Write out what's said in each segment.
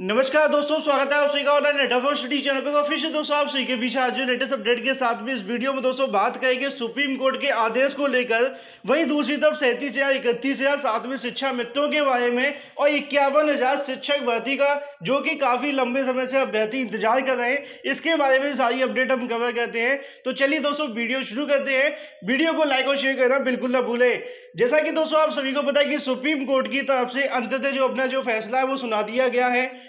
नमस्कार दोस्तों, स्वागत है आप सभी का ऑनलाइन नेटवर्क स्टडी चैनल पर ऑफिशियल दोस्तों, आप सभी के बीच आज लेटेस्ट अपडेट के साथ में इस वीडियो में दोस्तों बात करेंगे सुप्रीम कोर्ट के आदेश को लेकर। वहीं दूसरी तरफ़ सैंतीस हज़ार, इकतीस हज़ार सातवीं शिक्षा मित्रों के बारे में और इक्यावन हज़ार शिक्षक भर्ती का, जो कि काफ़ी लंबे समय से अभ्यर्थी इंतज़ार कर रहे हैं, इसके बारे में सारी अपडेट हम कवर करते हैं। तो चलिए दोस्तों वीडियो शुरू करते हैं। वीडियो को लाइक और शेयर करना बिल्कुल ना भूले। जैसा कि दोस्तों, आप सभी को पता है कि सुप्रीम कोर्ट की तरफ़ से अंततः जो अपना जो फैसला है, वो सुना दिया गया है।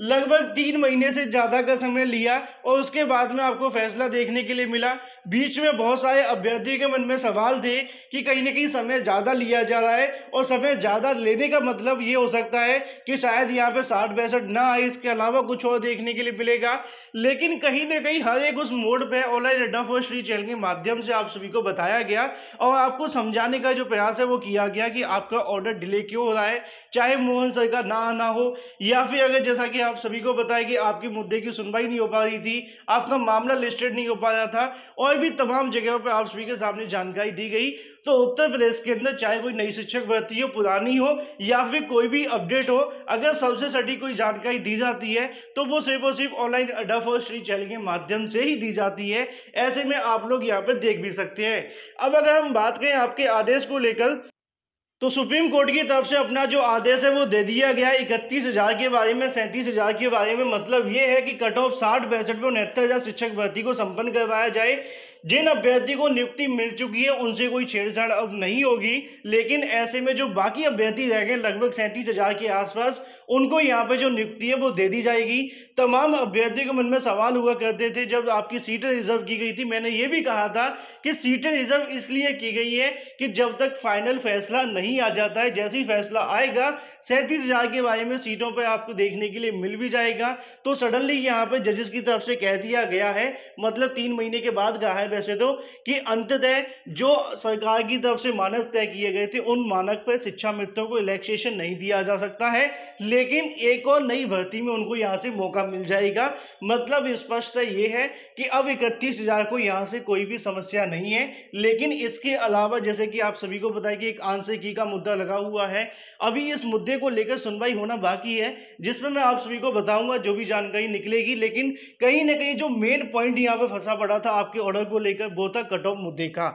लगभग तीन महीने से ज़्यादा का समय लिया और उसके बाद में आपको फैसला देखने के लिए मिला। बीच में बहुत सारे अभ्यर्थियों के मन में सवाल थे कि कहीं ना कहीं समय ज़्यादा लिया जा रहा है और समय ज़्यादा लेने का मतलब ये हो सकता है कि शायद यहाँ पे साठ बैसठ ना आए, इसके अलावा कुछ और देखने के लिए मिलेगा। लेकिन कहीं ना कहीं हर एक उस मोड पे ऑनलाइन अड्डा फॉर श्री चैनल के माध्यम से आप सभी को बताया गया और आपको समझाने का जो प्रयास है वो किया गया कि आपका ऑर्डर डिले क्यों हो रहा है? चाहे मोहन सर का ना आना हो या फिर अगर जैसा कि आप सभी को बताया कि आपके मुद्दे की सुनवाई नहीं हो पा रही थी, आपका मामला लिस्टेड नहीं हो पा रहा था, और भी तमाम जगहों पर आप सभी के सामने जानकारी दी गई। तो उत्तर प्रदेश के अंदर चाहे कोई नई शिक्षक भर्ती हो, पुरानी हो, या फिर कोई भी अपडेट हो, अगर सबसे सटीक कोई जानकारी दी जाती है तो वो सिर्फ़ और सिर्फ़ ऑनलाइन अड्डा फॉर श्री चैनल के माध्यम से ही दी जाती है। ऐसे में आप लोग यहाँ पर देख भी सकते हैं। अब अगर हम बात करें आपके आदेश को लेकर तो सुप्रीम कोर्ट की तरफ़ से अपना जो आदेश है वो दे दिया गया है इकतीस हज़ार के बारे में, सैंतीस हज़ार के बारे में। मतलब ये है कि कट ऑफ़ साठ बैसठ में उनहत्तर हज़ार शिक्षक भर्ती को संपन्न करवाया जाए। जिन अभ्यर्थी को नियुक्ति मिल चुकी है, उनसे कोई छेड़छाड़ अब नहीं होगी। लेकिन ऐसे में जो बाकी अभ्यर्थी रह गए, लगभग सैंतीस हज़ार के आसपास, उनको यहाँ पे जो नियुक्ति है, वो दे दी जाएगी। तमाम अभ्यर्थियों के मन में सवाल हुआ करते थे, जब आपकी सीटें रिज़र्व की गई थी, मैंने ये भी कहा था कि सीटें रिज़र्व इसलिए की गई है कि जब तक फाइनल फैसला नहीं आ जाता है, जैसे ही फैसला आएगा सैंतीस हज़ार के बारे में सीटों पर आपको देखने के लिए मिल भी जाएगा। तो सडनली यहाँ पे जजेस की तरफ़ से कह दिया गया है मतलब तीन महीने के बाद कहा है वैसे तो कि अंततः जो सरकार की तरफ़ से मानक तय किए गए थे, उन मानक पर शिक्षा मित्रों को इलेक्शन नहीं दिया जा सकता है। लेकिन एक और नई भर्ती में उनको यहाँ से मौका मिल जाएगा। मतलब स्पष्ट ये है कि अब इकतीस हज़ार को यहाँ से कोई भी समस्या नहीं है। लेकिन इसके अलावा जैसे कि आप सभी को है कि एक आंसर की का मुद्दा लगा हुआ है। अभी इस मुद्दे को लेकर सुनवाई होना बाकी है जिसमें मैं आप सभी को बताऊँगा, जो भी जानकारी निकलेगी। लेकिन कहीं ना कहीं जो मेन पॉइंट यहाँ पे फंसा पड़ा था आपके ऑर्डर को लेकर, वो था कट ऑफ़ मुद्दे का।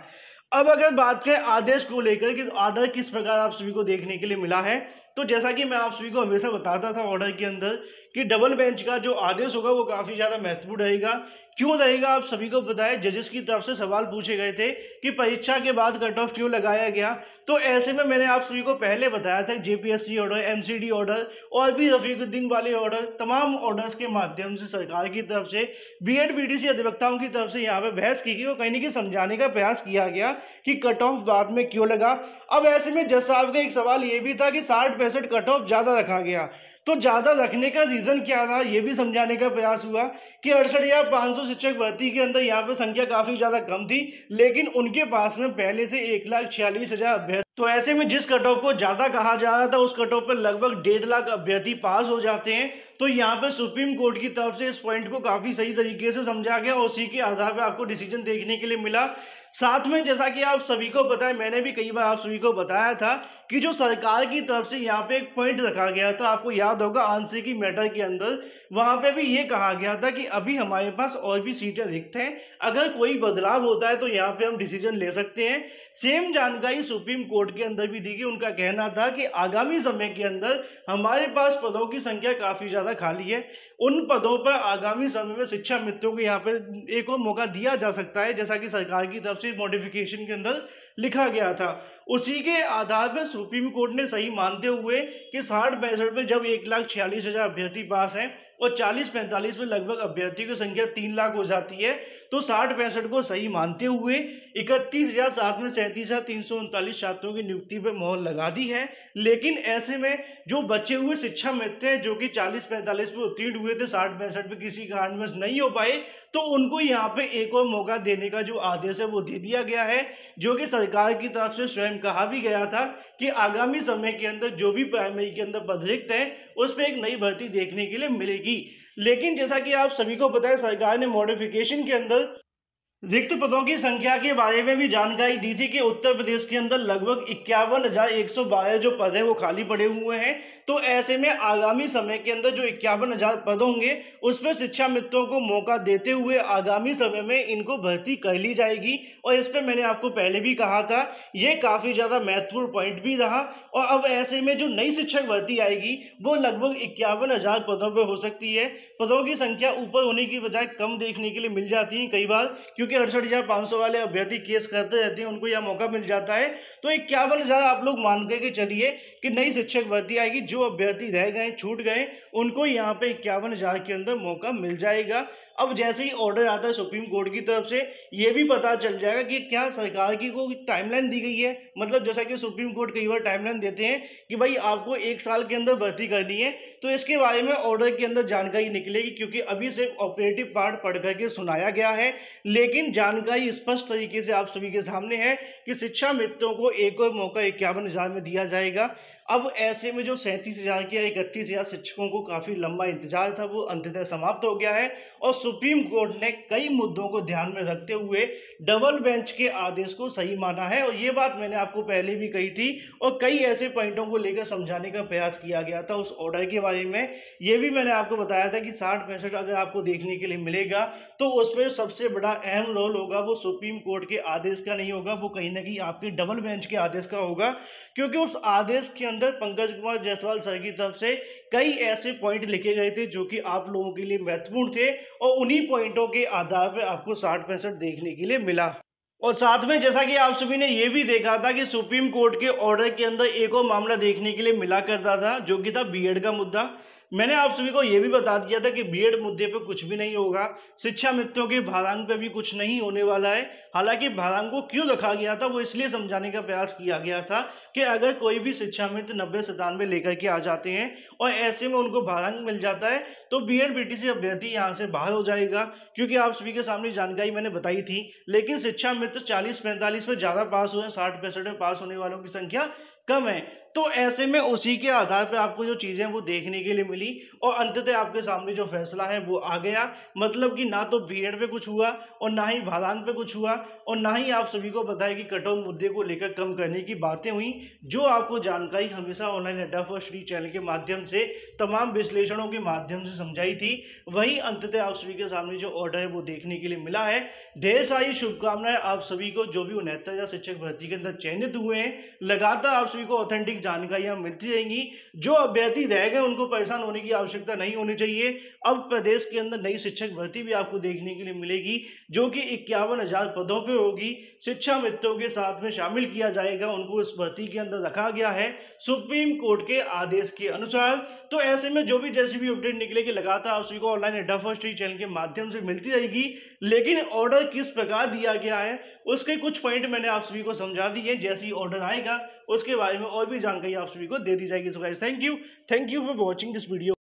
अब अगर बात करें आदेश को लेकर कि ऑर्डर किस प्रकार आप सभी को देखने के लिए मिला है तो जैसा कि मैं आप सभी को हमेशा बताता था ऑर्डर के अंदर कि डबल बेंच का जो आदेश होगा वो काफ़ी ज़्यादा महत्वपूर्ण रहेगा। क्यों रहेगा? आप सभी को है जजेस की तरफ़ से सवाल पूछे गए थे कि परीक्षा के बाद कट ऑफ़ क्यों लगाया गया? तो ऐसे में मैंने आप सभी को पहले बताया था जेपीएससी ऑर्डर एमसीडी ऑर्डर और भी रफीकुद्दीन वाले ऑर्डर तमाम ऑर्डर्स के माध्यम से सरकार की तरफ़ से B Ed B D C अधिवक्ताओं की तरफ़ से यहाँ पे बहस की गई और कहीं ना कहीं समझाने का प्रयास किया गया कि कट ऑफ़ बाद में क्यों लगा। अब ऐसे में जज साहब का एक सवाल ये भी था कि साठ पैंसठ कट ऑफ़ ज़्यादा रखा गया। तो ज़्यादा रखने का रीज़न क्या था? यह भी समझाने का प्रयास हुआ कि अड़सठ या पाँच सौ शिक्षक भर्ती के अंदर यहाँ पे संख्या काफ़ी ज़्यादा कम थी, लेकिन उनके पास में पहले से एक लाख छियालीस हज़ार अभ्यर्थी तो ऐसे में जिस कट ऑफ़ को ज़्यादा कहा जा रहा था, उस कट ऑफ़ पर लगभग डेढ़ लाख अभ्यर्थी पास हो जाते हैं। तो यहाँ पे सुप्रीम कोर्ट की तरफ़ से इस पॉइंट को काफ़ी सही तरीके से समझा गया और उसी के आधार पर आपको डिसीज़न देखने के लिए मिला। साथ में जैसा कि आप सभी को पता है, मैंने भी कई बार आप सभी को बताया था कि जो सरकार की तरफ़ से यहाँ पे एक पॉइंट रखा गया था, आपको याद होगा आंसर की मैटर के अंदर, वहाँ पे भी ये कहा गया था कि अभी हमारे पास और भी सीटें रिक्त हैं। अगर कोई बदलाव होता है तो यहाँ पे हम डिसीज़न ले सकते हैं। सेम जानकारी सुप्रीम कोर्ट के अंदर भी दी गई। उनका कहना था कि आगामी समय के अंदर हमारे पास पदों की संख्या काफ़ी ज़्यादा खाली है। उन पदों पर आगामी समय में शिक्षा मित्रों को यहाँ पे एक और मौका दिया जा सकता है, जैसा कि सरकार की तरफ़ से मॉडिफिकेशन के अंदर लिखा गया था। उसी के आधार पर सुप्रीम कोर्ट ने सही मानते हुए कि साठ पैंसठ में जब एक लाख छियालीस हज़ार अभ्यर्थी पास हैं और 40-45 में लगभग अभ्यर्थियों की संख्या तीन लाख हो जाती है तो साठ पैंसठ को सही मानते हुए इकतीस हज़ार सात में सैंतीस हज़ार तीन सौ उनतालीस छात्रों की नियुक्ति पर मोहर लगा दी है। लेकिन ऐसे में जो बचे हुए शिक्षा मित्र हैं, जो कि चालीस पैंतालीस में उत्तीर्ण हुए थे, साठ पैंसठ में किसी कारणवश नहीं हो पाए तो उनको यहाँ पे एक और मौका देने का जो आदेश है, वो दे दिया गया है, जो कि सरकार की तरफ़ से स्वयं कहा भी गया था कि आगामी समय के अंदर जो भी प्राइमरी के अंदर पद रिक्त है, उस पर एक नई भर्ती देखने के लिए मिलेगी। लेकिन जैसा कि आप सभी को पता है सरकार ने मॉडिफिकेशन के अंदर रिक्त पदों की संख्या के बारे में भी जानकारी दी थी कि उत्तर प्रदेश के अंदर लगभग इक्यावन हज़ार एक सौ बारह जो पद है वो खाली पड़े हुए हैं। तो ऐसे में आगामी समय के अंदर जो इक्यावन हज़ार पद होंगे उस पर शिक्षा मित्रों को मौका देते हुए आगामी समय में इनको भर्ती कर ली जाएगी। और इस पर मैंने आपको पहले भी कहा था, ये काफ़ी ज़्यादा महत्वपूर्ण पॉइंट भी रहा। और अब ऐसे में जो नई शिक्षक भर्ती आएगी, वो लगभग इक्यावन हज़ार पदों पर हो सकती है। पदों की संख्या ऊपर होने की बजाय कम देखने के लिए मिल जाती है कई बार, क्योंकि अड़सठ हज़ार पाँच सौ वाले अभ्यर्थी केस करते रहते हैं, उनको यह मौका मिल जाता है। तो इक्यावन हज़ार आप लोग मान के चलिए कि नई शिक्षक भर्ती आएगी, जो अभ्यर्थी रह गए, छूट गए, उनको यहाँ पे इक्यावन हज़ार के अंदर मौका मिल जाएगा। अब जैसे ही ऑर्डर आता है सुप्रीम कोर्ट की तरफ़ से, ये भी पता चल जाएगा कि क्या सरकार की कोई टाइमलाइन दी गई है। मतलब जैसा कि सुप्रीम कोर्ट कई बार टाइमलाइन देते हैं कि भाई आपको एक साल के अंदर भर्ती करनी है तो इसके बारे में ऑर्डर के अंदर जानकारी निकलेगी, क्योंकि अभी से ऑपरेटिव पार्ट पढ़ करके सुनाया गया है। लेकिन जानकारी स्पष्ट तरीके से आप सभी के सामने है कि शिक्षा मित्रों को एक और मौका इक्यावन में दिया जाएगा। अब ऐसे में जो सैंतीस हज़ार या इकतीस हज़ार शिक्षकों को काफ़ी लंबा इंतज़ार था, वो अंततः समाप्त हो गया है और सुप्रीम कोर्ट ने कई मुद्दों को ध्यान में रखते हुए डबल बेंच के आदेश को सही माना है और ये बात मैंने आपको पहले भी कही थी और कई ऐसे पॉइंटों को लेकर समझाने का प्रयास किया गया था उस ऑर्डर के बारे में। ये भी मैंने आपको बताया था कि साठ पैंसठ अगर आपको देखने के लिए मिलेगा तो उसमें सबसे बड़ा अहम रोल होगा, वो सुप्रीम कोर्ट के आदेश का नहीं होगा, वो कहीं ना कहीं आपके डबल बेंच के आदेश का होगा, क्योंकि उस आदेश के अंदर पंकज कुमार जायसवाल सर की तरफ़ से कई ऐसे पॉइंट लिखे गए थे जो कि आप लोगों के लिए महत्वपूर्ण थे और उन्हीं पॉइंटों के आधार पर आपको साठ पैंसठ देखने के लिए मिला। और साथ में जैसा कि आप सभी ने यह भी देखा था कि सुप्रीम कोर्ट के ऑर्डर के अंदर एक और मामला देखने के लिए मिला करता था, जो कि था बीएड का मुद्दा। मैंने आप सभी को यह भी बता दिया था कि बीएड मुद्दे पे कुछ भी नहीं होगा। शिक्षा मित्रों के भारांग पे भी कुछ नहीं होने वाला है। हालाँकि भारांग को क्यों रखा गया था, वो इसलिए समझाने का प्रयास किया गया था कि अगर कोई भी शिक्षा मित्र नब्बे सतानवे लेकर के आ जाते हैं और ऐसे में उनको भारांग मिल जाता है तो बी एड अभ्यर्थी यहाँ से बाहर हो जाएगा, क्योंकि आप सभी के सामने जानकारी मैंने बताई थी। लेकिन शिक्षा मित्र चालीस पैंतालीस में ज़्यादा पास हुए साठ पैंसठ में पास होने वालों की संख्या कम है। तो ऐसे में उसी के आधार पर आपको जो चीज़ें वो देखने के लिए मिली और अंततः आपके सामने जो फैसला है वो आ गया। मतलब कि ना तो बी पे कुछ हुआ और ना ही भादान पे कुछ हुआ और ना ही आप सभी को बताया कि कट ऑफ़ मुद्दे को लेकर कम करने की बातें हुई, जो आपको जानकारी हमेशा ऑनलाइन अड्डा फॉर श्री चैनल के माध्यम से, तमाम विश्लेषणों के माध्यम से समझाई थी। वही अंततः आप सभी के सामने जो ऑर्डर है वो देखने के लिए मिला है। ढेर सारी शुभकामनाएँ आप सभी को, जो भी उन्हत्तर शिक्षक भर्ती के अंदर चयनित हुए हैं। लगातार आप सभी को ऑथेंटिक जानकारियाँ मिलती रहेंगी। जो अभ्यर्थी रह गए, उनको परेशान होने की आवश्यकता नहीं होनी चाहिए। अब प्रदेश के अंदर नई शिक्षक भर्ती भी आपको देखने के लिए मिलेगी, जो कि इक्यावन हज़ार पदों पर होगी। शिक्षा मित्रों के साथ में शामिल किया जाएगा, उनको इस भर्ती के अंदर रखा गया है सुप्रीम कोर्ट के आदेश के अनुसार। तो ऐसे में जो भी जैसी भी अपडेट निकलेगी, लगातार आप सभी को ऑनलाइन अड्डा फ़र्स्ट चैनल के माध्यम से मिलती रहेगी। लेकिन ऑर्डर किस प्रकार दिया गया है, उसके कुछ पॉइंट मैंने आप सभी को समझा दिए जैसे ही ऑर्डर आएगा उसके बारे में और भी जानकारी आप सभी को दे दी जाएगी। So guys thank you thank you for watching this video